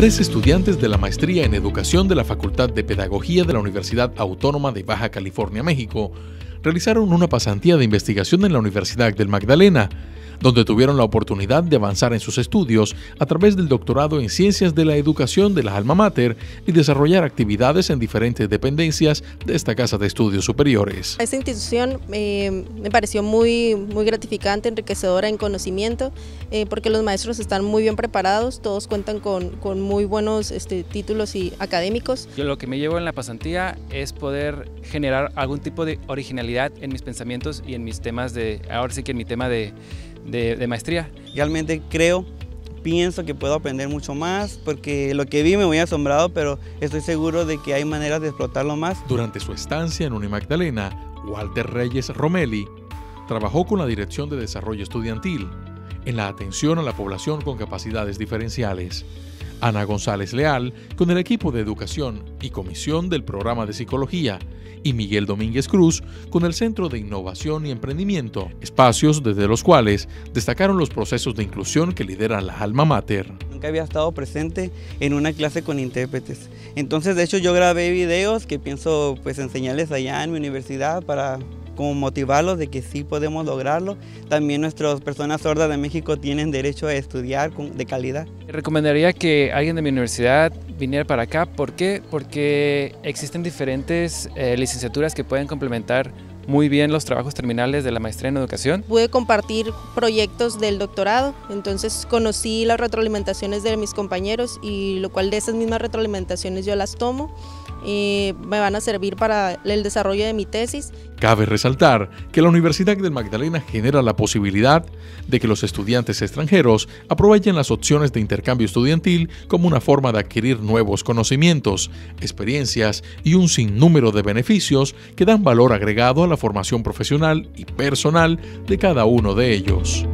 Tres estudiantes de la maestría en educación de la Facultad de Pedagogía de la Universidad Autónoma de Baja California, México, realizaron una pasantía de investigación en la Universidad del Magdalena donde tuvieron la oportunidad de avanzar en sus estudios a través del doctorado en Ciencias de la Educación de la Alma Mater y desarrollar actividades en diferentes dependencias de esta Casa de Estudios Superiores. Esta institución eh, me pareció muy, muy gratificante, enriquecedora en conocimiento, eh, porque los maestros están muy bien preparados, todos cuentan con, con muy buenos este, títulos y académicos. Yo lo que me llevo en la pasantía es poder generar algún tipo de originalidad en mis pensamientos y en mis temas de, ahora sí que en mi tema de de, maestría. Realmente creo pienso que puedo aprender mucho más porque lo que vi me voy asombrado, pero estoy seguro de que hay maneras de explotarlo más. Durante su estancia en Unimagdalena, Walter Reyes Romelli trabajó con la Dirección de Desarrollo Estudiantil en la atención a la población con capacidades diferenciales. Ana González Leal con el equipo de educación y comisión del programa de psicología y Miguel Domínguez Cruz con el Centro de Innovación y Emprendimiento, espacios desde los cuales destacaron los procesos de inclusión que lidera la Alma Mater. Nunca había estado presente en una clase con intérpretes. Entonces, de hecho, yo grabé videos que pienso pues enseñarles allá en mi universidad para como motivarlos de que sí podemos lograrlo. También nuestras personas sordas de México tienen derecho a estudiar de calidad. Recomendaría que alguien de mi universidad viniera para acá. ¿Por qué? Porque existen diferentes eh, licenciaturas que pueden complementar muy bien los trabajos terminales de la maestría en educación. Pude compartir proyectos del doctorado, entonces conocí las retroalimentaciones de mis compañeros y lo cual de esas mismas retroalimentaciones yo las tomo y me van a servir para el desarrollo de mi tesis. Cabe resaltar que la Universidad del Magdalena genera la posibilidad de que los estudiantes extranjeros aprovechen las opciones de intercambio estudiantil como una forma de adquirir nuevos conocimientos, experiencias y un sinnúmero de beneficios que dan valor agregado a la formación profesional y personal de cada uno de ellos.